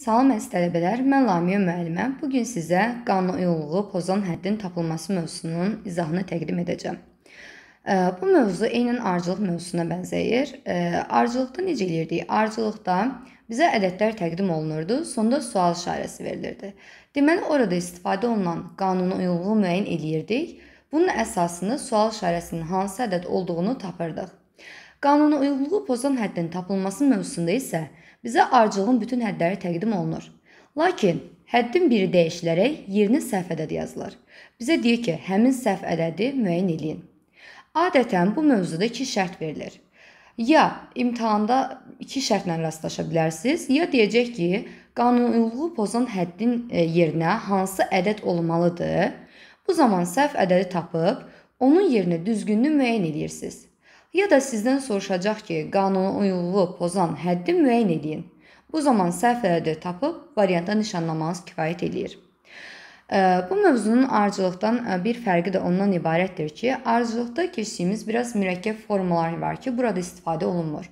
Salam əziz tələbələr, mən Lamiyə müəllimə. Bu gün sizə qanunauyğunluğu pozan həddin tapılması mövzusunun izahını təqdim edəcəm. Bu mövzu eynən arıcılıq mövzusuna bənzəyir. Arıcılıqda necə eləyirdik? Arıcılıqda bizə ədədlər təqdim olunurdu, sonda sual işarəsi verilirdi. Deməli, orada istifadə olunan qanunauyğunluğu müəyyən eləyirdik. Bunun əsasında sual işarəsinin hansı ədəd olduğunu tapırdıq. Qanunauyğunluğu pozan həddin tapılması mövzusunda isə bizə arıcılığın bütün hədləri təqdim olunur. Lakin həddin biri dəyişilərək yerinə səhv ədəd yazılır. Bizə deyir ki, həmin səhv ədədi müəyyən eləyin. Adətən bu mövzuda iki şərt verilir. Ya imtahanda iki şərtlə rastlaşa bilərsiniz, ya deyəcək ki, qanunauyğunluğu pozan həddin e, yerinə hansı ədəd olmalıdır? Bu zaman səhv ədədi tapıb onun yerinə düzgününü müəyyən edirsiniz ya da sizdən soruşacaq ki, qanuna uyğunluğu pozan həddi müəyyən edin. Bu zaman səhv ədədi tapıb variantda nişanlamanız kifayət eləyir. Bu mövzunun arıcılıqdan bir fərqi də ondan ibarətdir ki, arıcılıqda keçdiyimiz biraz mürəkkəb formalar var ki, burada istifadə olunmur.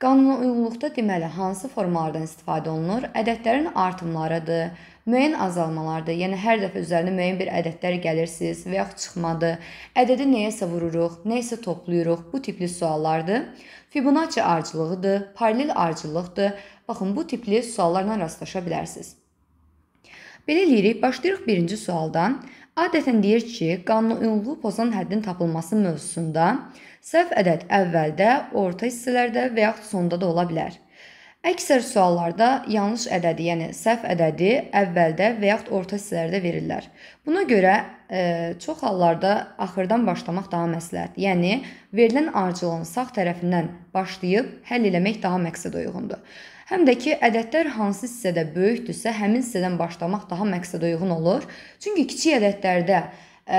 Qanuna uyğunluqda deməli hansı formalardan istifadə olunur? Ədədlərin artımlarıdır, müəyyən azalmalardır. Yəni hər dəfə üzərinə müəyyən bir ədədlər gəlirsiniz və yaxud çıxmadı. Ədədi nəyəsə vururuq, nəyəsə toplayırıq. Bu tipli suallardır. Fibonacci arıcılığıdır, paralel arıcılıqdır. Baxın, bu tipli suallarla rastlaşa bilərsiniz. Belə eləyirik, başlayırıq birinci sualdan. Adətən deyir ki, qanuna uyğunluğu pozan həddin tapılması mövzusunda səhv ədəd əvvəldə, orta hissələrdə və yaxud sonda da ola bilər. Əksər suallarda yanlış ədədi, yəni səhv ədədi əvvəldə və yaxud orta hissələrdə verirlər. Buna görə e, çox hallarda axırdan başlamaq daha məsləhətdir. Yəni verilən ardıcılığın sağ tərəfindən başlayıb həll etmək daha məqsəd uyğundur. Həm də ki, ədədlər hansı hissədə böyükdürsə, həmin hissədən başlamaq daha məqsədəuyğun olur. Çünki kiçik ədədlərdə ə, e,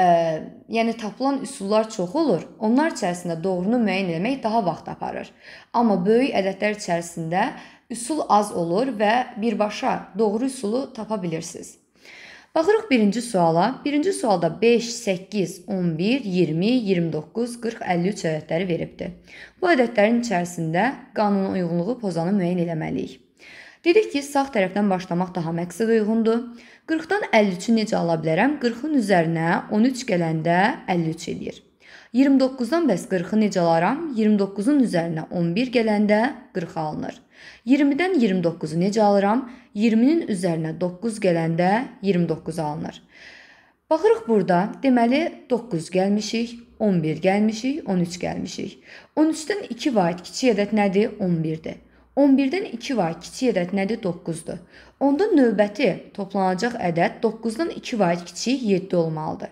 yəni tapılan üsullar çox olur. Onlar içərisində doğrunu müəyyən etmək daha vaxt aparır. Amma böyük ədədlər içərisində üsul az olur və birbaşa doğru üsulu tapa bilirsiniz. Baxırıq birinci suala. Birinci sualda 5, 8, 11, 20, 29, 40, 53 ədədləri veribdir. Bu ədədlərin içərisində qanuna uyğunluğu pozanı müəyyən etməliyik. Dedik ki, sağ tərəfdən başlamaq daha məqsəd uyğundur. 40-dan 53-ü necə ala bilərəm? 40-ın üzərinə 13 gələndə 53 eləyir. 29-dan bəs 40-ı necə alaram? 29-un üzərinə 11 gələndə 40 alınır. 20-dən 29-u necə alıram? 20-nin üzərinə 9 gələndə 29 alınır. Baxırıq burada, deməli 9 gəlmişik, 11 gəlmişik, 13 gəlmişik. 13-dən 2 vahid kiçik ədəd nədir? 11-dir. 11-dən 2 vahid kiçik ədəd nədir? 9-dur. Onda növbəti toplanacaq ədəd 9-dan 2 vahid kiçik 7 olmalıdır.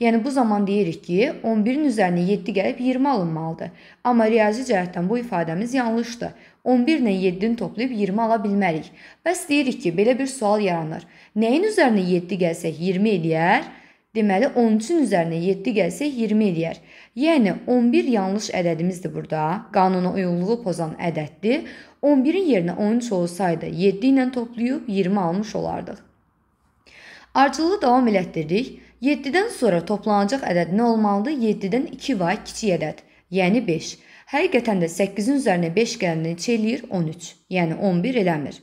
Yəni bu zaman deyirik ki, 11-in üzərinə 7 gəlib 20 alınmalıdır. Amma riyazi cəhətdən bu ifadəmiz yanlışdır. 11 ilə 7-ni toplayıb 20 ala bilmərik. Bəs deyirik ki, belə bir sual yaranır. Nəyin üzərinə 7 gəlsək 20 eləyər? Deməli 13-ün üzərinə 7 gəlsək 20 eləyər. Yəni 11 yanlış ədədimizdir burada. Qanuna uyğunluğu pozan ədəddir. 11-in yerinə 13 olsaydı 7 ilə toplayıb 20 almış olardıq. Ardıcılığı davam elətdiririk. 7-dən sonra toplanacaq ədəd nə olmalıdır? 7-dən 2 vay kiçik ədəd, yəni 5. Həqiqətən də 8-in üzərinə 5 gələndə neçə eləyir? 13. Yəni 11 eləmir.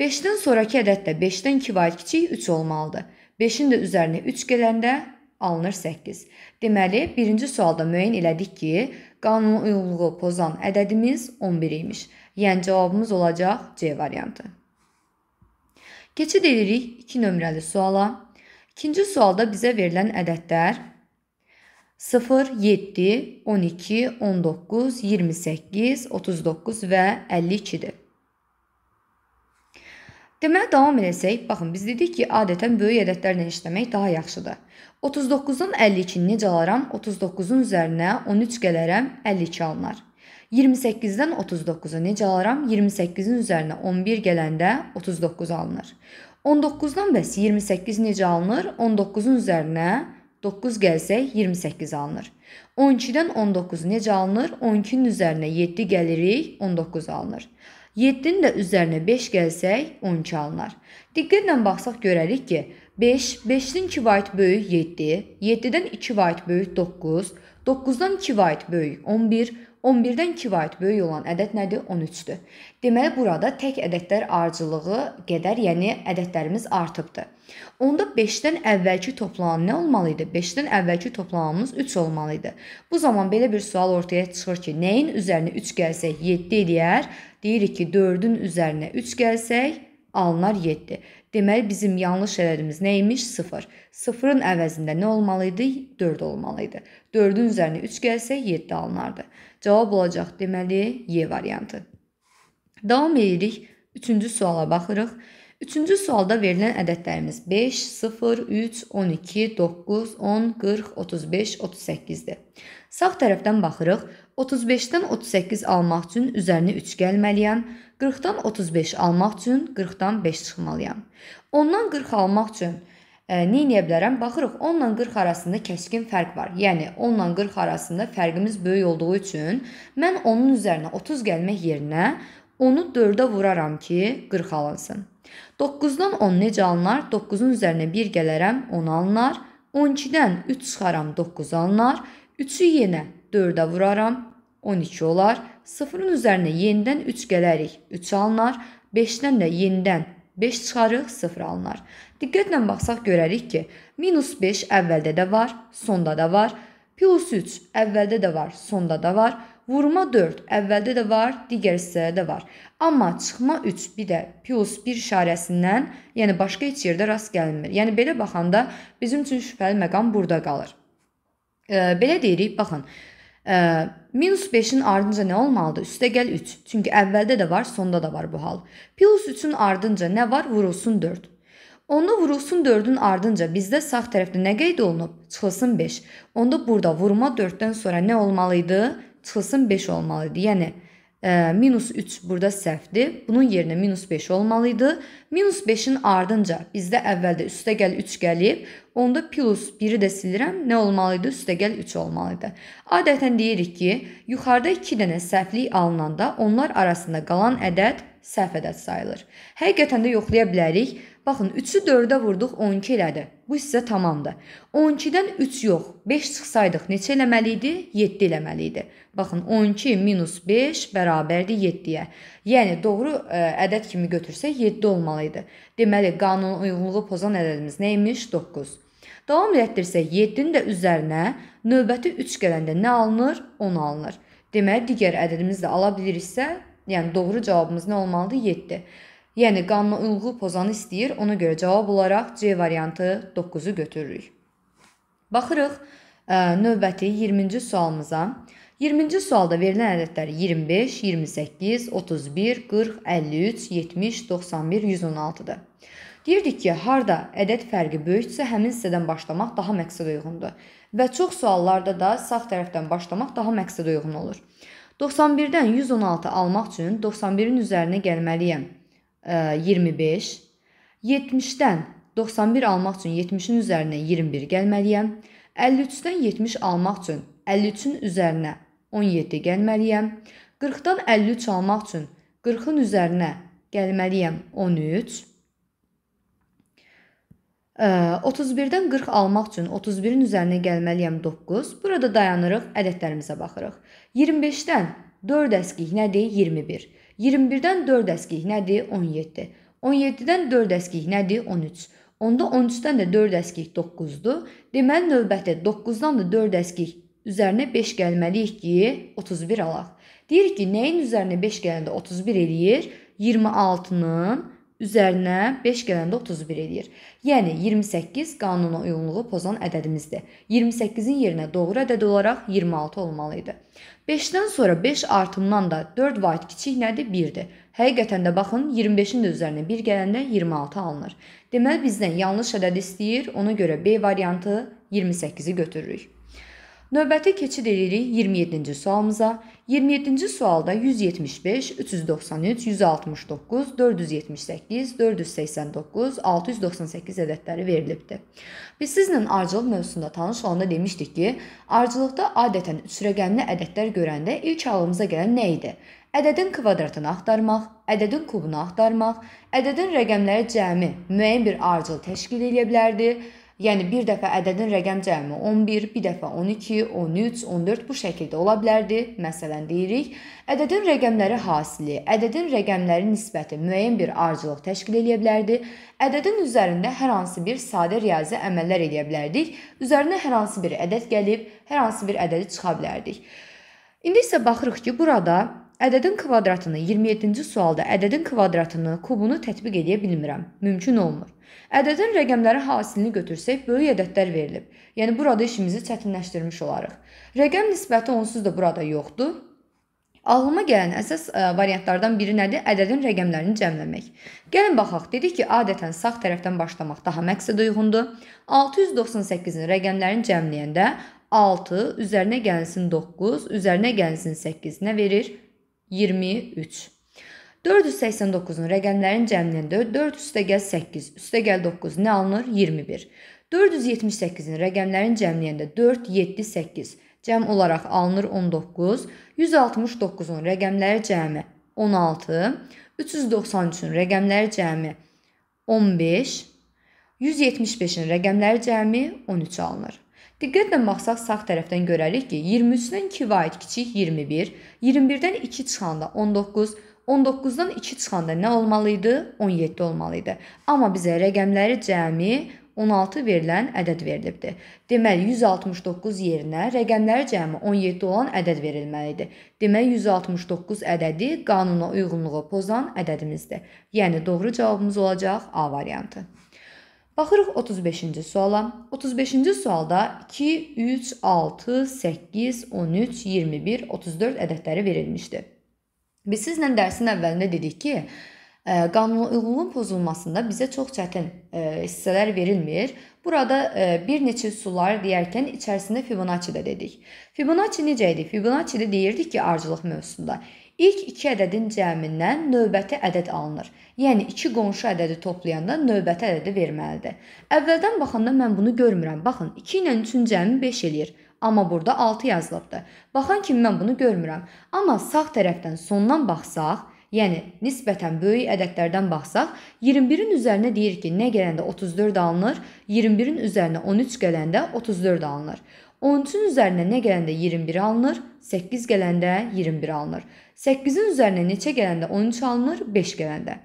5-dən sonrakı ədəd də 5-dən 2 vay kiçik 3 olmalıdır. 5-in də üzərinə 3 gələndə alınır 8. Deməli, birinci sualda müəyyən elədik ki, qanuna uyğunluğu pozan ədədimiz 11 imiş. Yəni cavabımız olacaq C variantı. Keçid edirik 2 nömrəli suala. İkinci sualda bizə verilən ədədlər 0, 7, 12, 19, 28, 39 və 52-dir. Deməli davam etsək, baxın biz dedik ki, adətən böyük ədədlərlə işləmək daha yaxşıdır. 39-dan 52-ni necə alaram? 39-un üzərinə 13 gələrəm, 52 alınar. 28-dən 39-u necə alaram? 28-in üzərinə 11 gələndə 39 alınır. 19-dan bəs 28 necə alınır? 19-un üzərinə 9 gəlsək 28 alınır. 12-dən 19 necə alınır? 12-nin üzərinə 7 gəlirik, 19 alınır. 7-nin də üzərinə 5 gəlsək 12 alınır. Diqqətlə baxsaq görərik ki, 5, 5-dən 2 vahid böyük 7, 7-dən 2 vahid böyük 9, 9-dan 2 vahid böyük 11, 11-dən 2 vahid böyük olan ədəd nədir? 13-dür. Deməli burada tək ədədlər ardıcılığı qədər, yəni ədədlərimiz artıbdı. Onda 5-dən əvvəlki toplanan nə olmalı idi? 5-dən əvvəlki toplananımız 3 olmalı idi. Bu zaman belə bir sual ortaya çıxır ki, nəyin üzərinə 3 gəlsək 7 eləyər? Deyirik ki, 4-ün üzərinə 3 gəlsək alınar 7. Deməli bizim yanlış ədədimiz nə imiş? 0. 0-ın əvəzində nə olmalı idi? 4 olmalı idi. 4-ün üzərinə 3 gəlsə 7 alınardı. Cavab olacaq deməli Y variantı. Davam edirik. 3-cü suala baxırıq. 3-cü sualda verilən ədədlərimiz 5, 0, 3, 12, 9, 10, 40, 35, 38-dir. Sağ tərəfdən baxırıq. 35-dən 38 almaq üçün üzərinə 3 gəlməliyəm. 40-dan 35 almaq üçün 40-dan 5 çıxmalıyam. 10-dan 40 almaq üçün e, nə edə bilərəm? Baxırıq 10 ilə 40 arasında kəskin fərq var. Yəni 10 ilə 40 arasında fərqimiz böyük olduğu üçün mən onun üzərinə 30 gəlmək yerinə onu 4-ə vuraram ki, 40 alınsın. 9-dan 10 necə alınar? 9-un üzərinə 1 gələrəm, 10 alınar. 12-dən 3 çıxaram, 9 alınar. 3-ü yenə 4-ə vuraram, 12 olar. 0-ın üzərinə yenidən 3 gələrik, 3 alınar. 5-dən də yenidən 5 çıxarıq, 0 alınar. Diqqətlə baxsaq görərik ki, minus 5 əvvəldə də var, sonda da var. Plus 3 əvvəldə də var, sonda da var. Vurma 4 əvvəldə də var, digər hissədə də var. Amma çıxma 3 bir də plus 1 işarəsindən, yəni başqa heç yerdə rast gəlmir. Yəni belə baxanda bizim üçün şübhəli məqam burada qalır. E, belə deyirik, baxın. Ə, minus 5-in ardınca nə olmalıdır? Üstəgəl 3. Çünki əvvəldə də var, sonda da var bu hal. Plus 3-ün ardınca nə var? Vurulsun 4. Onda vurulsun 4-ün ardınca bizdə sağ tərəfdə nə qeyd olunub? Çıxılsın 5. Onda burada vurma 4-dən sonra nə olmalı idi? Çıxılsın 5 olmalı idi. Yəni minus 3 burada səhvdir. Bunun yerinə minus 5 olmalı idi. Minus 5-in ardınca bizdə əvvəldə üstəgəl 3 gəlib. Onda plus 1-i də silirəm. Nə olmalı idi? Üstəgəl 3 olmalı idi. Adətən deyirik ki, yuxarıda 2 dənə səhvlik alınanda onlar arasında qalan ədəd səhv ədəd sayılır. Həqiqətən də yoxlaya bilərik. Baxın, 3-ü 4-ə vurduq, 12 elədi. Bu hissə tamamdır. 12-dən 3 yox, 5 çıxsaydıq neçə eləməli idi? 7 eləməli idi. Baxın, 12 minus 5 bərabərdir 7-yə. Yəni doğru ə, ədəd kimi götürsək 7 olmalı idi. Deməli, qanuna uyğunluğu pozan ədədimiz nə imiş? 9. Davam etdirsək 7-nin də üzərinə növbəti 3 gələndə nə alınır? 10 alınır. Deməli, digər ədədimizi də ala biliriksə, yəni doğru cavabımız nə olmalıdır? 7. Yəni qanuna uyğunluğu pozanı istəyir. Ona görə cavab olaraq C variantı 9-u götürürük. Baxırıq ə, növbəti 20-ci sualımıza. 20-ci sualda verilən ədədlər 25, 28, 31, 40, 53, 70, 91, 116-dır. Deyirdik ki, harda ədəd fərqi böyüksə, həmin hissədən başlamaq daha məqsədə uyğundur və çox suallarda da sağ tərəfdən başlamaq daha məqsədə uyğun olur. 91-dən 116 almaq üçün 91-in üzərinə gəlməliyəm. 25. 70-dən 91 almaq üçün 70-in üzərinə 21 gəlməliyəm. 53-dən 70 almaq üçün 53-ün üzərinə 17 gəlməliyəm. 40-dan 53 almaq üçün 40-ın üzərinə gəlməliyəm 13. 31-dən 40 almaq üçün 31-in üzərinə gəlməliyəm 9. Burada dayanırıq, ədədlərimizə baxırıq. 25-dən 4 əskik nədir? 21. 21-dən 4 əskik nədir? 17. 17-dən 4 əskik nədir? 13. Onda 13-dən də 4 əskik 9-dur. Deməli növbəti 9-dan da 4 əskik üzərinə 5 gəlməliyik ki, 31 alaq. Deyirik ki, nəyin üzərinə 5 gələndə 31 eləyir? 26-nın üzərinə 5 gələndə 31 eləyir. Yəni 28 qanuna uyğunluğu pozan ədədimizdir. 28-in yerinə doğru ədəd olaraq 26 olmalı idi. 5-dən sonra 5 artımdan da 4 vahid kiçik nədir? 1-dir. Həqiqətən də baxın 25-in də üzərinə 1 gələndə 26 alınır. Deməli bizdən yanlış ədəd istəyir. Ona görə B variantı 28-i götürürük. Növbəti keçid edirik 27-ci sualımıza. 27-ci sualda 175, 393, 169, 478, 489, 698 ədədləri verilibdir. Biz sizlə arıcılıq mövzusunda tanış olanda demişdik ki, arıcılıqda adətən üç rəqəmli ədədlər görəndə ilk ağlımıza gələn nə idi? Ədədin kvadratını axtarmaq, ədədin kubunu axtarmaq, ədədin rəqəmləri cəmi müəyyən bir arıcıl təşkil edə bilərdi Yəni bir dəfə ədədin rəqəm cəmi 11, bir dəfə 12, 13, 14 bu şəkildə ola bilərdi. Məsələn deyirik, ədədin rəqəmləri hasili, ədədin rəqəmləri nisbəti müəyyən bir ardıcıllıq təşkil edə bilərdi. Ədədin üzərində hər hansı bir sadə riyazi əməllər edə bilərdik. Üzərinə hər hansı bir ədəd gəlib, hər hansı bir ədədi çıxa bilərdik. İndi isə baxırıq ki, burada ədədin kvadratını 27-ci sualda ədədin kvadratını, kubunu tətbiq edə bilmirəm. Mümkün olmur. Ədədin rəqəmləri hasilini götürsək, böyük ədədlər verilib. Yəni burada işimizi çətinləşdirmiş olarıq. Rəqəm nisbəti onsuz da burada yoxdur. Ağlıma gələn əsas e, variantlardan biri nədir? Ədədin rəqəmlərini cəmləmək. Gəlin baxaq. Dedik ki, adətən sağ tərəfdən başlamaq daha məqsəd uyğundur. 698-in rəqəmlərini cəmləyəndə 6 üzərinə gəlsin 9, üzərinə gəlsin 8 nə verir? 23. 489-un rəqəmlərin cəmliyində 4 üstəgəl 8, üstəgəl 9 nə alınır? 21. 478-in rəqəmlərin cəmliyində 4, 7, 8 cəm olaraq alınır 19. 169-un rəqəmləri cəmi 16. 393-ün rəqəmləri cəmi 15. 175-in rəqəmləri cəmi 13 alınır. Diqqətlə baxsaq sağ tərəfdən görərik ki, 23-dən 2 vaid kiçik 21, 21-dən 2 çıxanda 19, 19-dan 2 çıxanda nə olmalı idi? 17 olmalı idi. Amma bizə rəqəmləri cəmi 16 verilən ədəd verilibdi. Deməli 169 yerinə rəqəmləri cəmi 17 olan ədəd verilməlidir. Demək 169 ədədi qanuna uyğunluğu pozan ədədimizdir. Yəni doğru cavabımız olacaq A variantı. Baxırıq 35-ci suala. 35-ci sualda 2, 3, 6, 8, 13, 21, 34 ədədləri verilmişdir. Biz sizlə dərsin əvvəlində dedik ki, e, qanuna uyğunluğun pozulmasında bizə çox çətin e, hissələr verilmir. Burada e, bir neçə üsullar deyərkən içərisində Fibonacci də dedik. Fibonacci necə idi? Fibonacci-də deyirdik ki, ardıcıllıq mövzusunda İlk iki ədədin cəmindən növbəti ədəd alınır. Yəni iki qonşu ədədi toplayanda növbəti ədədi verməlidir. Əvvəldən baxanda mən bunu görmürəm. Baxın, 2 ilə 3-ün cəmi 5 eləyir. Amma burada 6 yazılıbdı. Baxan kimi mən bunu görmürəm. Amma sağ tərəfdən sondan baxsaq, yəni nisbətən böyük ədədlərdən baxsaq, 21-in üzərinə deyir ki, nə gələndə 34 alınır, 21-in üzərinə 13 gələndə 34 alınır. 13-ün üzərinə nə gələndə 21 alınır, 8 gələndə 21 alınır. 8-in üzərinə neçə gələndə 13 alınır, 5 gələndə.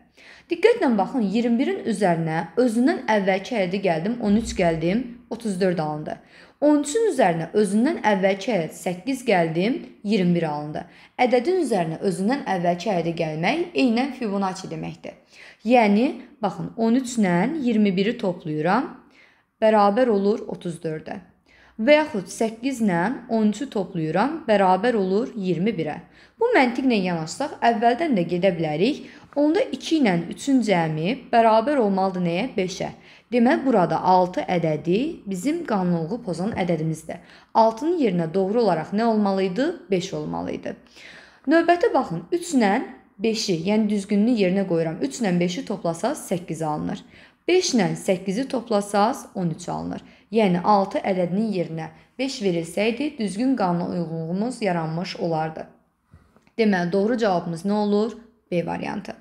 Diqqətlə baxın, 21-in üzərinə özündən əvvəlki ədədi gəldim, 13 gəldim, 34 alındı. 13-ün üzərinə özündən əvvəlki ədəd 8 gəldim, 21 alındı. Ədədin üzərinə özündən əvvəlki ədədə gəlmək eynən Fibonacci deməkdir. Yəni, baxın, 13 ilə 21-i toplayıram, bərabər olur 34-ə. Və yaxud 8 ilə 13-ü toplayıram, bərabər olur 21-ə. Bu məntiqlə yanaşsaq, əvvəldən də gedə bilərik. Onda 2 ilə 3-ün cəmi bərabər olmalıdır nəyə? 5-ə. Deməli burada 6 ədədi bizim qanunluğu pozan ədədimizdir. 6-nın yerinə doğru olaraq nə olmalı idi? 5 olmalı idi. Növbəti baxın, 3 ilə 5-i, yəni düzgünlüyü yerinə qoyuram. 3 ilə 5-i toplasaz 8 alınır. 5 ilə 8-i toplasaz 13 alınır. Yəni 6 ədədinin yerinə 5 verilsəydi, düzgün qanuna uyğunluğumuz yaranmış olardı. Deməli, doğru cavabımız nə olur? B variantı.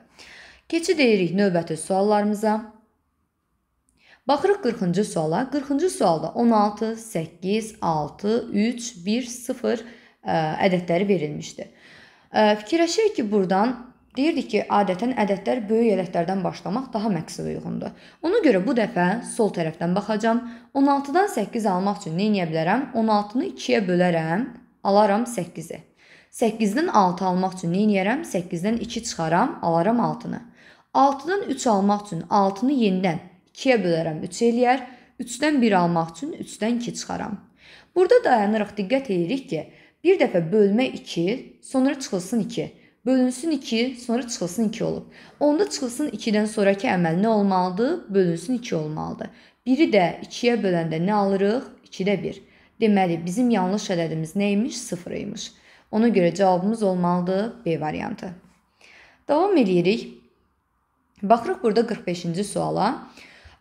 Keçid edirik növbəti suallarımıza. Baxırıq 40-cı suala. 40-cı sualda 16, 8, 6, 3, 1, 0 ədədləri verilmişdir. Fikirləşirik ki, burdan deyirdik ki, adətən ədədlər böyük ədədlərdən başlamaq daha məqsədə uyğundur. Ona görə bu dəfə sol tərəfdən baxacağam. 16-dan 8 almaq üçün nə edə bilərəm? 16-nı 2-yə bölərəm, alaram 8-i. 8-dən 6 almaq üçün nə edərəm? 8-dən 2 çıxaram, alaram 6-nı. 6-dan 3 almaq üçün 6-nı yenidən 2-yə bölərəm 3 eləyər. 3-dən 1 almaq üçün 3-dən 2 çıxaram. Burada dayanırıq, diqqət edirik ki, bir dəfə bölmə 2, sonra çıxılsın 2. Bölünsün 2, sonra çıxılsın 2 olub. Onda çıxılsın 2-dən sonrakı əməl nə olmalıdır? Bölünsün 2 olmalıdır. Biri də 2-yə böləndə nə alırıq? 2-də 1. Deməli, bizim yanlış ədədimiz nə imiş? 0 imiş. Ona görə cavabımız olmalıdır B variantı. Davam edirik. Baxırıq burada 45-ci suala.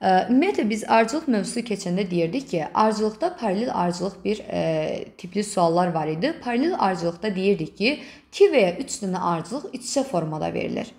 Ümumiyyətlə biz arıcılıq mövzusu keçəndə deyirdik ki, arıcılıqda paralel arıcılıq bir e, tipli suallar var idi. Paralel arıcılıqda deyirdik ki, 2 və ya 3 dənə arıcılıq iç-içə formada verilir.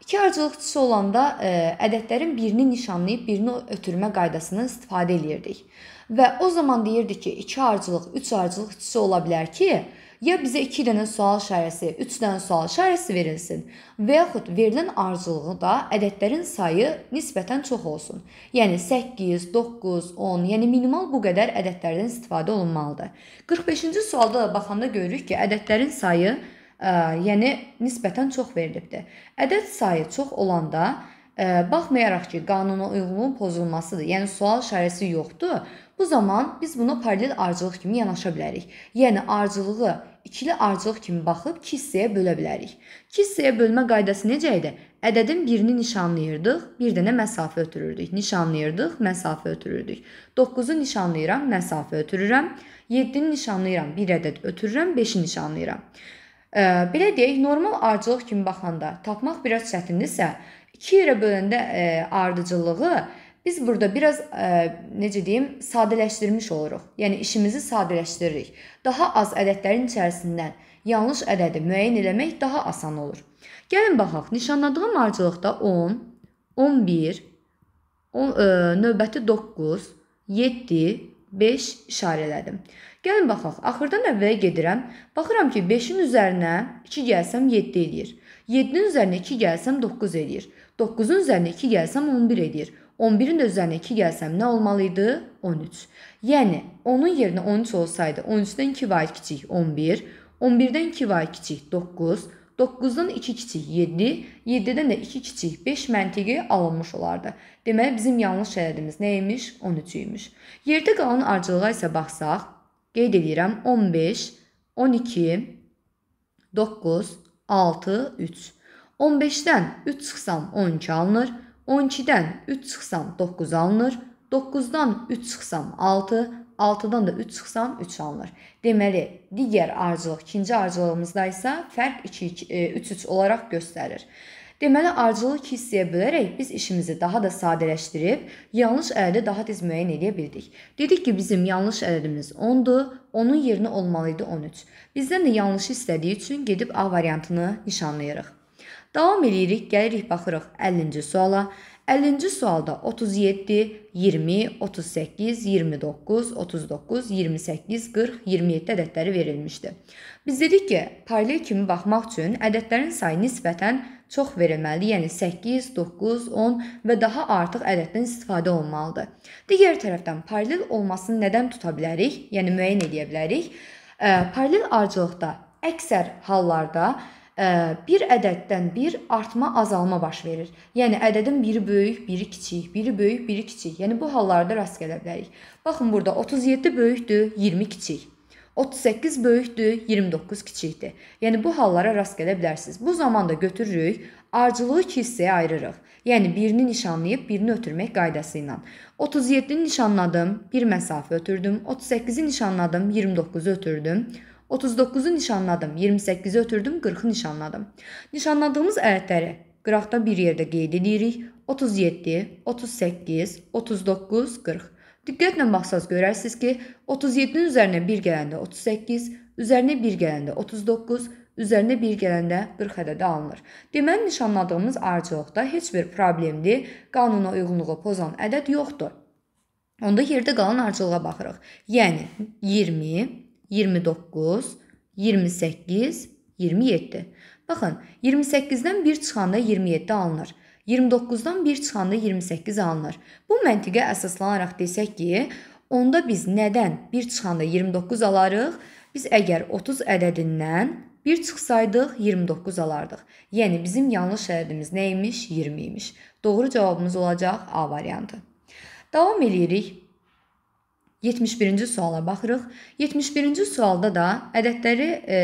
İki ardıcılıq olanda e, ədədlərin birini nişanlayıb birini ötürmə qaydasından istifadə eləyirdik. Və o zaman deyirdik ki, iki ardıcılıq, üç ardıcılıq içisi ola bilər ki, ya bizə 2 dənə sual işarəsi, 3 dənə sual işarəsi verilsin və yaxud verilən ardıcılığı da ədədlərin sayı nisbətən çox olsun. Yəni 8, 9, 10, yəni minimal bu qədər ədədlərdən istifadə olunmalıdır. 45-ci sualda da baxanda görürük ki, ədədlərin sayı ə, yəni nisbətən çox verilibdir. Ədəd sayı çox olanda ə, baxmayaraq ki, qanuna uyğunluğun pozulmasıdır, yəni sual işarəsi yoxdur, bu zaman biz buna paralel ardıcılıq kimi yanaşa bilərik. Yəni ardıcılığı ikili ardıcılıq kimi baxıb 2 hissəyə bölə bilərik. 2 hissəyə bölmə qaydası necə idi? Ədədin birini nişanlayırdıq, bir dənə məsafə ötürürdük. Nişanlayırdıq, məsafə ötürürdük. 9-u nişanlayıram, məsafə ötürürəm. 7-ni nişanlayıram, bir ədəd ötürürəm, 5-i nişanlayıram. E, belə deyək, normal ardıcılıq kimi baxanda tapmaq biraz çətindirsə, 2 yerə böləndə e, ardıcıllığı Biz burada biraz e, necə deyim, sadələşdirmiş oluruq. Yəni işimizi sadələşdiririk. Daha az ədədlərin içərisindən yanlış ədədi müəyyən etmək daha asan olur. Gəlin baxaq. Nişanladığım ardıcılıqda 10, 11, 10, ə, növbəti 9, 7, 5 işarələdim. Gəlin baxaq. Axırdan əvvələ gedirəm. Baxıram ki, 5-in üzərinə 2 gəlsəm 7 eləyir. 7-nin üzərinə 2 gəlsəm 9 eləyir. 9-un üzərinə 2 gəlsəm 11 eləyir. 11-in də üzərinə 2 gəlsəm nə olmalı idi? 13. Yəni onun yerinə 13 olsaydı 13-dən 2 var kiçik 11, 11-dən 2 var kiçik 9, 9-dan 2 kiçik 7, 7-dən də 2 kiçik 5 məntiqi alınmış olardı. Deməli bizim yanlış ədədimiz nə imiş? 13 imiş. Yerdə qalan ardıcılığa isə baxsaq, qeyd edirəm 15, 12, 9, 6, 3. 15-dən 3 çıxsam 12 alınır. 12-dən 3 çıxsam 9 alınır. 9-dan 3 çıxsam 6, 6-dan da 3 çıxsam 3 alınır. Deməli, digər ardıcılıq, ikinci ardıcılığımızda isə fərq 2 3 3 olaraq göstərir. Deməli, ardıcılığı iki hissəyə bölərək biz işimizi daha da sadələşdirib, yanlış ədədi daha tez müəyyən edə bildik. Dedik ki, bizim yanlış ədədimiz 10-dur, onun yerinə olmalı idi 13. Bizdən də yanlış istədiyi üçün gedib A variantını nişanlayırıq. Davam edirik, gəlirik baxırıq 50-ci suala. 50-ci sualda 37, 20, 38, 29, 39, 28, 40, 27 ədədləri verilmişdi. Biz dedik ki, paralel kimi baxmaq üçün ədədlərin sayı nisbətən çox verilməlidir. Yəni 8, 9, 10 və daha artıq ədəddən istifadə olunmalıdır. Digər tərəfdən paralel olmasını nədən tuta bilərik? Yəni müəyyən edə bilərik. Paralel ardıcılıqda əksər hallarda bir ədəddən bir artma, azalma baş verir. Yəni ədədin biri böyük, biri kiçik, biri böyük, biri kiçik. Yəni bu hallarda rast gələ bilərik. Baxın burada 37 böyükdür, 20 kiçik. 38 böyükdür, 29 kiçikdir. Yəni bu hallara rast gələ bilərsiniz. Bu zamanda götürürük, ardıcılığı iki hissəyə ayırırıq. Yəni birini nişanlayıb birini ötürmək qaydası ilə. 37-ni nişanladım, bir məsafə ötürdüm. 38-i nişanladım, 29-u ötürdüm. 39-u nişanladım, 28-i ötürdüm, 40-ı nişanladım. Nişanladığımız ədədləri qıraqda bir yerdə qeyd edirik. 37, 38, 39, 40. Diqqətlə baxsaz görərsiniz ki, 37-nin üzərinə 1 gələndə 38, üzərinə 1 gələndə 39, üzərinə 1 gələndə 40 ədədi alınır. Deməli, nişanladığımız ardıcılıqda heç bir problemli, qanuna uyğunluğu pozan ədəd yoxdur. Onda yerdə qalan ardıcılığa baxırıq. Yəni 20, 29, 28, 27. Baxın, 28-dən 1 çıxanda 27 alınır. 29-dan 1 çıxanda 28 alınır. Bu məntiqə əsaslanaraq desək ki, onda biz nədən 1 çıxanda 29 alarıq? Biz əgər 30 ədədindən 1 çıxsaydıq 29 alardıq. Yəni bizim yanlış ədədimiz nə imiş? 20 imiş. Doğru cavabımız olacaq A variantı. Davam edirik. 71-ci suala baxırıq. 71-ci sualda da ədədləri e,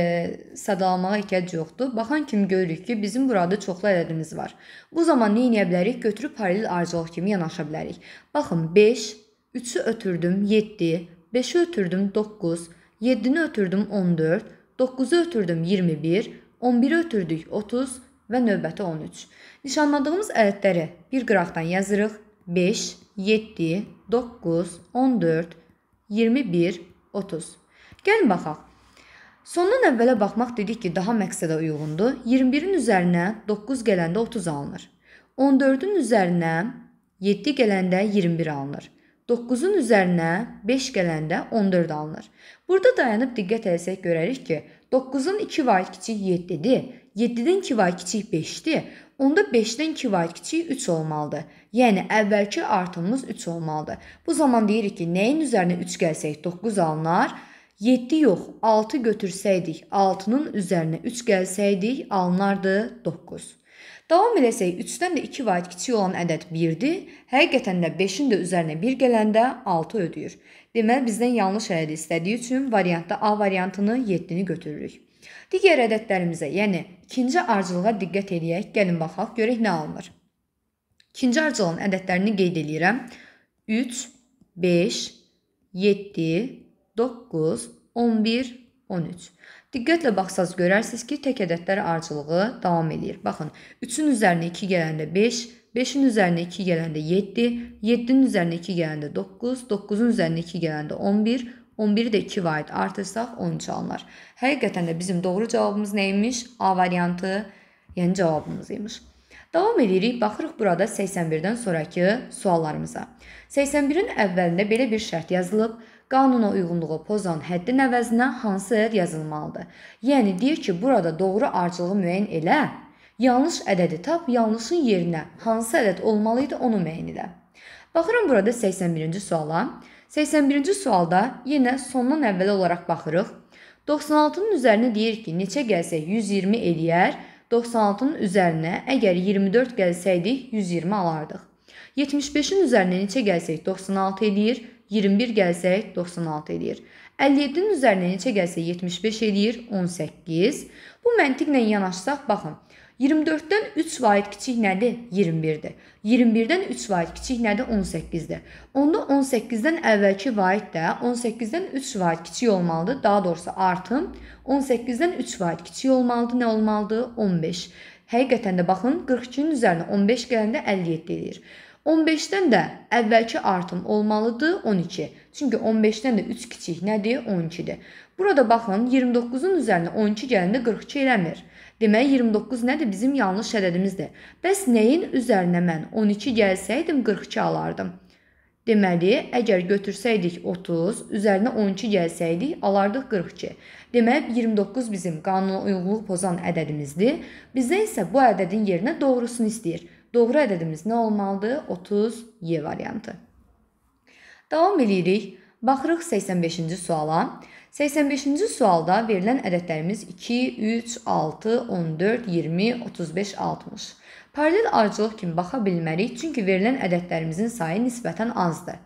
sadalamağa ehtiyac yoxdur. Baxan kimi görürük ki, bizim burada çoxlu ədədimiz var. Bu zaman nə edə bilərik? Götürüb paralel ardıcılıq kimi yanaşa bilərik. Baxın 5, 3-ü ötürdüm 7, 5-i ötürdüm 9, 7-ni ötürdüm 14, 9-u ötürdüm 21, 11-i ötürdük 30 və növbəti 13. Nişanladığımız ədədləri bir qıraqdan yazırıq. 5, 7, 9, 14, 21, 30. Gəlin baxaq. Sondan əvvələ baxmaq dedik ki, daha məqsədə uyğundur. 21-in üzərinə 9 gələndə 30 alınır. 14-ün üzərinə 7 gələndə 21 alınır. 9-un üzərinə 5 gələndə 14 alınır. Burada dayanıb diqqət etsək görərik ki, 9-un 2 vahid kiçik 7-dir. 7-dən 2 vahid kiçik 5-dir. Onda 5-dən 2 vahid kiçik 3 olmalıdır. Yəni əvvəlki artımımız 3 olmalıdır. Bu zaman deyirik ki, nəyin üzərinə 3 gəlsək 9 alınar. 7 yox, 6 götürsəydik, 6-nın üzərinə 3 gəlsəydik, alınardı 9. Davam eləsək, 3-dən də 2 vahid kiçik olan ədəd 1-dir. Həqiqətən də 5-in də üzərinə 1 gələndə 6 ödəyir. Deməli bizdən yanlış ədəd istədiyi üçün variantda A variantını 7-ni götürürük. Digər ədədlərimizə, yəni ikinci ardıcılığa diqqət eləyək. Gəlin baxaq, görək nə alınır. İkinci ardıcılığın ədədlərini qeyd eləyirəm. 3, 5, 7, 9, 11, 13. Diqqətlə baxsaz görərsiniz ki, tək ədədlər ardıcılığı davam eləyir. Baxın, 3-ün üzərinə 2 gələndə 5, 5-in üzərinə 2 gələndə 7, 7-nin üzərinə 2 gələndə 9, 9-un üzərinə 2 gələndə 11, 11-i də 2 vahid artırsaq 13 alınır. Həqiqətən də bizim doğru cavabımız nə imiş? A variantı, yəni cavabımız imiş. Davam edirik. Baxırıq burada 81-dən sonrakı suallarımıza. 81-in əvvəlində belə bir şərt yazılıb. Qanuna uyğunluğu pozan həddin əvəzinə hansı ədəd yazılmalıdır? Yəni deyir ki, burada doğru ardıcılığı müəyyən elə, yanlış ədədi tap, yanlışın yerinə hansı ədəd olmalı idi onu müəyyən elə. Baxıram burada 81-ci suala. 81-ci sualda yenə sondan əvvəl olaraq baxırıq. 96-nın üzərinə deyir ki, neçə gəlsək 120 eləyər. 96-nın üzərinə əgər 24 gəlsəydik 120 alardıq. 75-in üzərinə neçə gəlsək 96 eləyir. 21 gəlsək 96 eləyir. 57-nin üzərinə neçə gəlsək 75 eləyir. 18. Bu məntiqlə yanaşsaq baxın. 24-dən 3 vahid kiçik nədir? 21-dir. 21-dən 3 vahid kiçik nədir? 18-dir. Onda 18-dən əvvəlki vahid də 18-dən 3 vahid kiçik olmalıdır. Daha doğrusu artım 18-dən 3 vahid kiçik olmalıdır. Nə olmalıdır? 15. Həqiqətən də baxın 42-nin üzərinə 15 gələndə 57 eləyir. 15-dən də əvvəlki artım olmalıdır 12. Çünki 15-dən də 3 kiçik nədir? 12-dir. Burada baxın 29-un üzərinə 12 gələndə 42 eləmir. Deməli 29 nədir? Bizim yanlış ədədimizdir. Bəs nəyin üzərinə mən 12 gəlsəydim 42 alardım. Deməli, əgər götürsəydik 30, üzərinə 12 gəlsəydik, alardıq 42. Deməli, 29 bizim qanuna uyğunluq pozan ədədimizdir. Bizdən isə bu ədədin yerinə doğrusunu istəyir. Doğru ədədimiz nə olmalıdır? 30 Y variantı. Davam edirik. Baxırıq 85-ci suala. 85-ci sualda verilən ədədlərimiz 2, 3, 6, 14, 20, 35, 60. Paralel ardıcılıq kimi baxa bilmərik, çünki verilən ədədlərimizin sayı nisbətən azdır.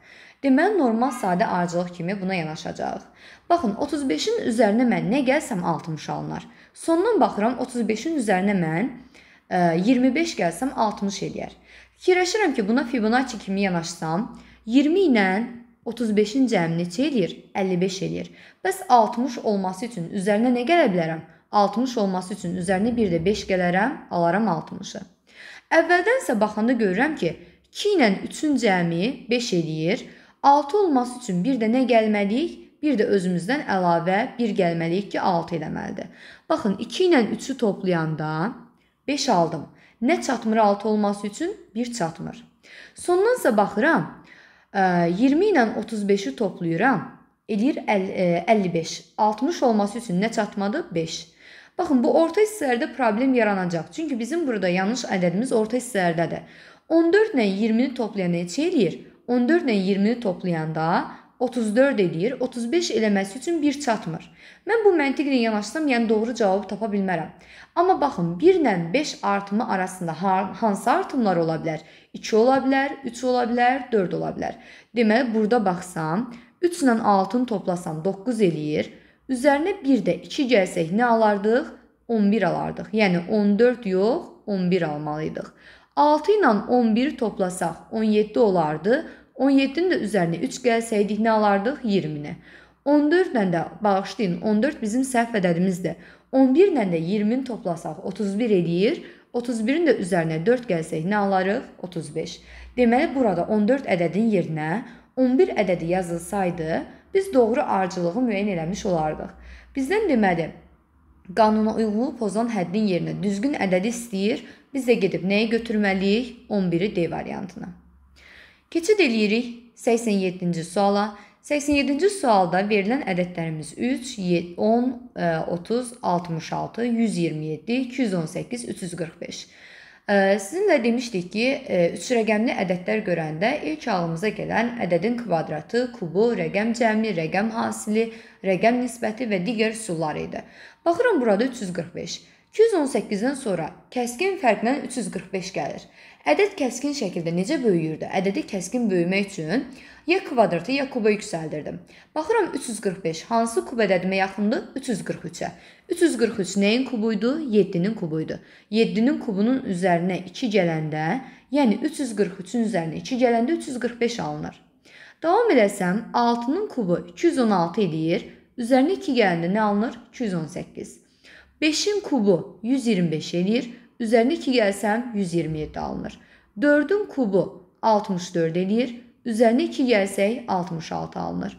Deməli, normal sadə ardıcılıq kimi buna yanaşacağıq. Baxın, 35-in üzərinə mən nə gəlsəm 60 alınar. Sondan baxıram, 35-in üzərinə mən 25 e, gəlsəm 60 eləyər. Fikirləşirəm ki, buna Fibonacci kimi yanaşsam, 20 ilə 35-in cəmi neçə eləyir? 55 eləyir. Bəs 60 olması üçün üzərinə nə gələ bilərəm? 60 olması üçün üzərinə bir də 5 gələrəm, alaram 60-ı. Əvvəldən isə baxanda görürəm ki, 2 ilə 3-ün cəmi 5 eləyir. 6 olması üçün bir də nə gəlməliyik? Bir də özümüzdən əlavə 1 gəlməliyik ki, 6 eləməlidir. Baxın, 2 ilə 3-ü toplayanda 5 aldım. Nə çatmır 6 olması üçün? 1 çatmır. Sondansa baxıram, 20 ilə 35-i toplayıram, eləyir 55. 60 olması üçün nə çatmadı? 5. Baxın, bu orta hissələrdə problem yaranacaq. Çünki bizim burada yanlış ədədimiz orta hissələrdədir. 14 ilə 20-ni toplayanda neçə eləyir? 14 ilə 20-ni toplayanda 34 eləyir. 35 eləməsi üçün 1 çatmır. Mən bu məntiqlə yanaşsam, yəni doğru cavabı tapa bilmərəm. Amma baxın, 1 ilə 5 artımı arasında hansı artımlar ola bilər? 2 ola bilər, 3 ola bilər, 4 ola bilər. Deməli, burada baxsam, 3 ilə 6-nı toplasam 9 eləyir. Üzərinə 1 də 2 gəlsək nə alardıq? 11 alardıq. Yəni 14 yox, 11 almalıydıq. 6 ilə 11-i toplasaq 17 olardı. 17-nin də üzərinə 3 gəlsəydik nə alardıq? 20-ni. 14 ilə də bağışlayın, 14 bizim səhv ədədimizdir. 11 ilə də 20-ni toplasaq 31 eləyir. 31-in də üzərinə 4 gəlsək nə alarıq? 35. Deməli burada 14 ədədin yerinə 11 ədədi yazılsaydı, biz doğru ardıcılığı müəyyən eləmiş olardıq. Bizdən deməli qanuna uyğunluğu pozan həddin yerinə düzgün ədədi istəyir. Biz də gedib nəyi götürməliyik? 11-i D variantına. Keçid eləyirik 87-ci suala. 87-ci sualda verilən ədədlərimiz 3, 10, 30, 66, 127, 218, 345. Sizinlə demişdik ki, 3 rəqəmli ədədlər görəndə ilk ağlımıza gələn ədədin kvadratı, kubu, rəqəm cəmi, rəqəm hasili, rəqəm nisbəti və digər üsullar idi. Baxıram burada 345. 218-dən sonra kəskin fərqlə 345 gəlir. Ədəd kəskin şəkildə necə böyüyürdü? Ədədi kəskin böyümək üçün ya kvadratı ya kuba yüksəldirdim. Baxıram 345 hansı kub ədədimə yaxındır? 343-ə. 343 nəyin kubu idi? 7-nin kubu idi. 7-nin kubunun üzərinə 2 gələndə, yəni 343-ün üzərinə 2 gələndə 345 alınır. Davam eləsəm 6-nın kubu 216 eləyir. Üzərinə 2 gələndə nə alınır? 218. 5-in kubu 125 eləyir. Üzərinə 2 gəlsəm 127 alınır. 4-ün kubu 64 eləyir. Üzərinə 2 gəlsək 66 alınır.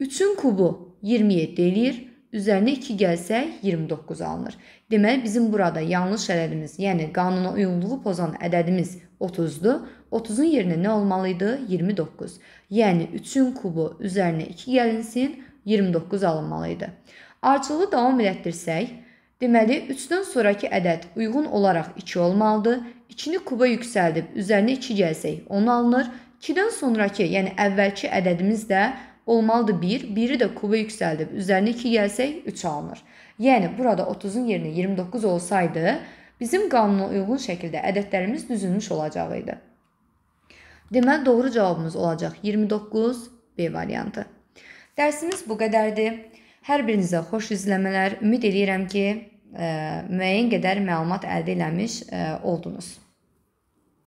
3-ün kubu 27 eləyir. Üzərinə 2 gəlsək 29 alınır. Deməli bizim burada yanlış ədədimiz, yəni qanuna uyğunluğu pozan ədədimiz 30-dur. 30-un yerinə nə olmalı idi? 29. Yəni 3-ün kubu üzərinə 2 gəlinsin, 29 alınmalı idi. Ardıcılığı davam elətdirsək, Deməli, 3-dən sonrakı ədəd uyğun olaraq 2 olmalıdır. 2-ni kuba yüksəldib üzərinə 2 gəlsək 10 alınır. 2-dən sonrakı, yəni əvvəlki ədədimiz də olmalıdır 1. 1-i də kuba yüksəldib üzərinə 2 gəlsək 3 alınır. Yəni burada 30-un yerinə 29 olsaydı, bizim qanuna uyğun şəkildə ədədlərimiz düzülmüş olacaqdı. Deməli doğru cavabımız olacaq 29 B variantı. Dərsimiz bu qədərdir. Hər birinizə xoş izləmələr. Ümid eləyirəm ki, ə, müəyyən qədər məlumat əldə eləmiş ə, oldunuz.